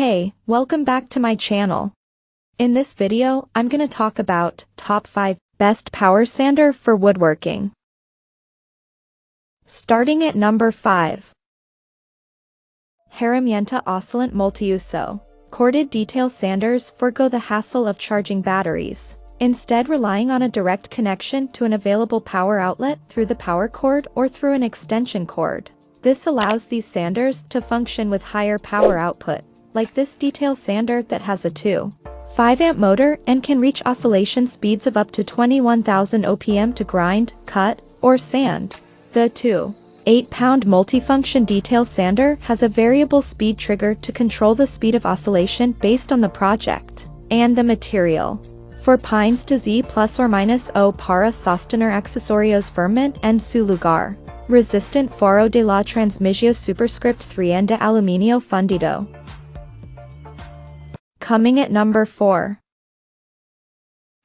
Hey, welcome back to my channel. In this video, I'm gonna talk about top 5 best power sander for woodworking. Starting at number 5. Herramienta Oscilante Multiuso. Corded detail sanders forego the hassle of charging batteries, instead relying on a direct connection to an available power outlet through the power cord or through an extension cord. This allows these sanders to function with higher power output, like this detail sander that has a 2. 5 amp motor and can reach oscillation speeds of up to 21,000 OPM to grind, cut, or sand. The 2. 8-pound multifunction detail sander has a variable speed trigger to control the speed of oscillation based on the project and the material. For pines to Z plus or minus O para sostener accesorios firmament and su lugar. Resistant foro de la transmissio superscript 3 de aluminio fundido. Coming at number 4.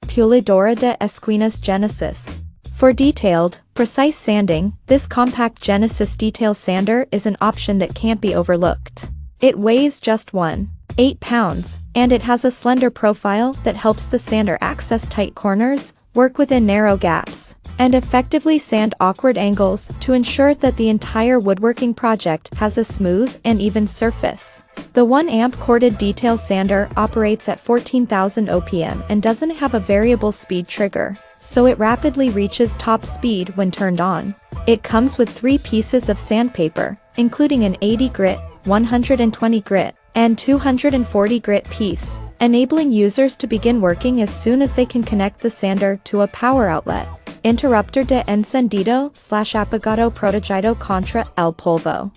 Pulidora de Esquinas Genesis. For detailed, precise sanding, this compact Genesis detail sander is an option that can't be overlooked. It weighs just 1. 8 pounds, and it has a slender profile that helps the sander access tight corners, work within narrow gaps, and effectively sand awkward angles to ensure that the entire woodworking project has a smooth and even surface. The 1 amp corded detail sander operates at 14,000 OPM and doesn't have a variable speed trigger, so it rapidly reaches top speed when turned on. It comes with three pieces of sandpaper, including an 80 grit, 120 grit, and 240 grit piece, enabling users to begin working as soon as they can connect the sander to a power outlet. Interrupter de encendido slash apagado protegido contra el polvo.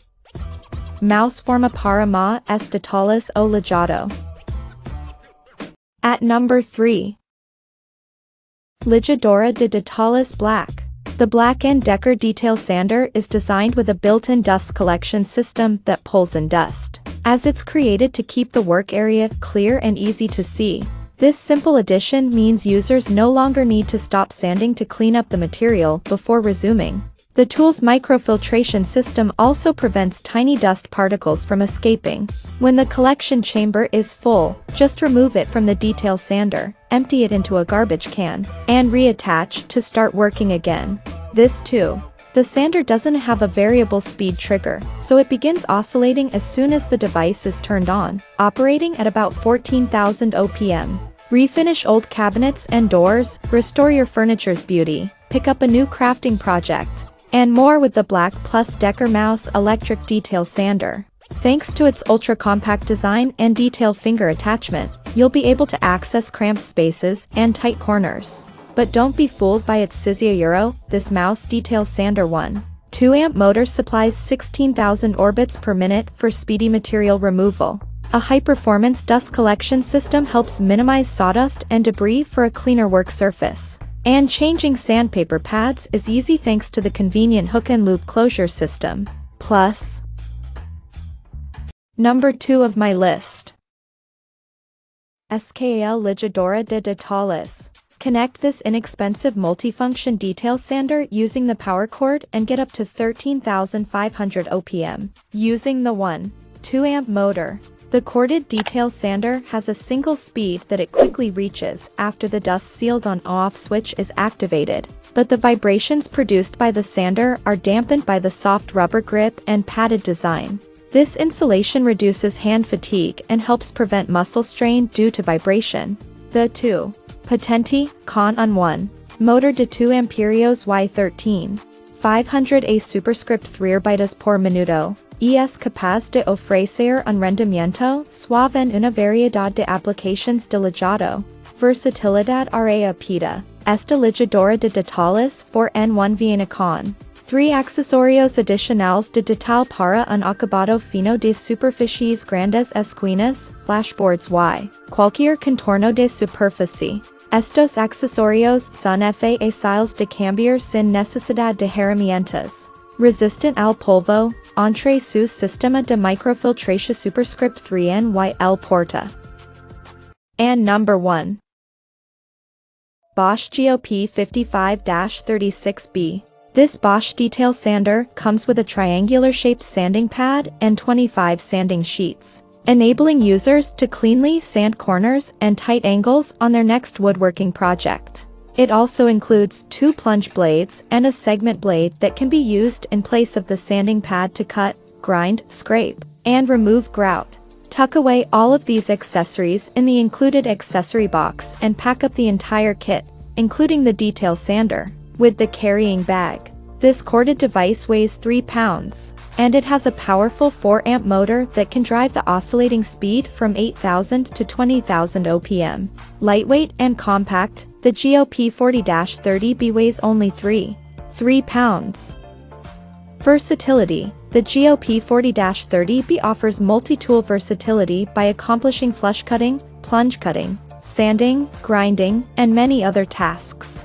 Mouse forma para ma estatales o. At number 3. Lijadora de Detalles Black. The Black & Decker Detail Sander is designed with a built-in dust collection system that pulls in dust, as it's created to keep the work area clear and easy to see. This simple addition means users no longer need to stop sanding to clean up the material before resuming. The tool's microfiltration system also prevents tiny dust particles from escaping. When the collection chamber is full, just remove it from the detail sander, empty it into a garbage can, and reattach to start working again. This too. The sander doesn't have a variable speed trigger, so it begins oscillating as soon as the device is turned on, operating at about 14,000 OPM. Refinish old cabinets and doors, restore your furniture's beauty, pick up a new crafting project, and more with the Black Plus Decker Mouse Electric Detail Sander. Thanks to its ultra-compact design and detail finger attachment, you'll be able to access cramped spaces and tight corners. But don't be fooled by its Sizia Euro, this mouse detail sander 1. 2 amp motor supplies 16,000 orbits per minute for speedy material removal. A high-performance dust collection system helps minimize sawdust and debris for a cleaner work surface. And changing sandpaper pads is easy thanks to the convenient hook and loop closure system. Plus, Number 2 of my list. SKIL Lijadora de Detalles. Connect this inexpensive multifunction detail sander using the power cord and get up to 13,500 OPM, using the 1. 2 amp motor. The corded detail sander has a single speed that it quickly reaches after the dust sealed on off switch is activated, but the vibrations produced by the sander are dampened by the soft rubber grip and padded design. This insulation reduces hand fatigue and helps prevent muscle strain due to vibration. The 2. Potenti, Con on 1. Motor de 2 Amperios Y13. 500 A superscript 3 orbitas por minuto. Es capaz de ofrecer un rendimiento suave en una variedad de aplicaciones de lijado. Versatilidad rápida. Esta lijadora de detalles for N1 viene con 3 accesorios adicionales de detalle para un acabado fino de superficies grandes esquinas, flashboards y cualquier contorno de superficie. Estos accesorios son fáciles de cambiar sin necesidad de herramientas. Resistant al polvo, entre su sistema de microfiltration superscript 3 ny el porta. And number 1. Bosch GOP 55-36B. This Bosch detail sander comes with a triangular shaped sanding pad and 25 sanding sheets. enabling users to cleanly sand corners and tight angles on their next woodworking project. It also includes two plunge blades and a segment blade that can be used in place of the sanding pad to cut, grind, scrape, and remove grout. Tuck away all of these accessories in the included accessory box and pack up the entire kit, including the detail sander, with the carrying bag. This corded device weighs 3 pounds, and it has a powerful 4 amp motor that can drive the oscillating speed from 8,000 to 20,000 OPM. Lightweight and compact, the GOP 40-30B weighs only 3, 3 pounds. Versatility The GOP 40-30B offers multi-tool versatility by accomplishing flush cutting, plunge cutting, sanding, grinding, and many other tasks.